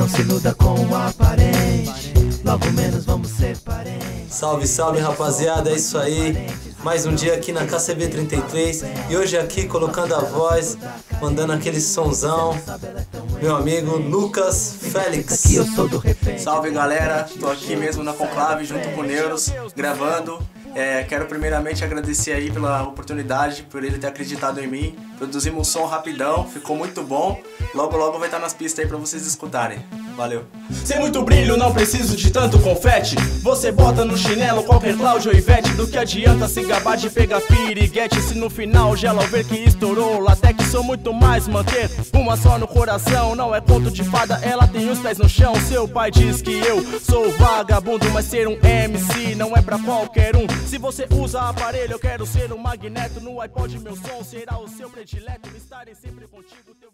Não se iluda com o aparente. Logo menos vamos ser parentes. Salve, salve rapaziada, é isso aí. Mais um dia aqui na KCB 33 e hoje aqui colocando a voz, mandando aquele sonzão. Meu amigo Lucas Félix. Que eu sou do repente. Salve galera, tô aqui mesmo na Conclave junto com o Neuros, gravando. É, quero primeiramente agradecer aí pela oportunidade, por ele ter acreditado em mim. Produzimos um som rapidão, ficou muito bom. Logo logo vai estar nas pistas aí pra vocês escutarem. Valeu. Sem muito brilho, não preciso de tanto confete. Você bota no chinelo qualquer Cláudio Ivete. Do que adianta se gabar de pegar piriguete? Se no final gela ao ver que estourou. Latex sou muito mais manter uma só no coração. Não é conto de fada, ela tem os pés no chão. Seu pai diz que eu sou vagabundo, mas ser um MC não é pra qualquer um. Se você usa aparelho, eu quero ser um magneto. No iPod meu som será o seu predileto. Estarei sempre contigo, teu.